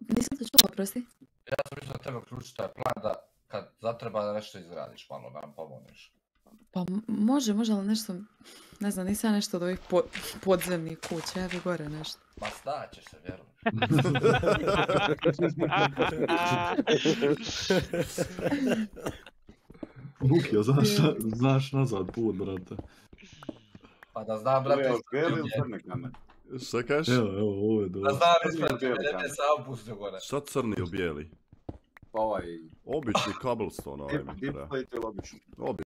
Nisam te čula, prosti. Ja sam mislio da treba uključiti taj plan da kad zatreba da nešto izgradiš malo, da nam pomogneš. Pa može, može, ali nešto, ne znam, nisam ja nešto od ovih po- podzemnih kuća, ja bi gore nešto. Ma snaće se, vjerujem. Lukio, znaš, znaš nazad put, brate. Pa da znam, brate, od bijeli ili crne? Šta kažeš? Evo, evo, ovo je Da dobro. znam, Crni ispraviti, ili bijeli ne kamen? sam pustio gore. Šta crni ili bijeli? Pa ovaj... Obični cobblestone ovaj Deep, mi deep treba. plate ili obično? Obični.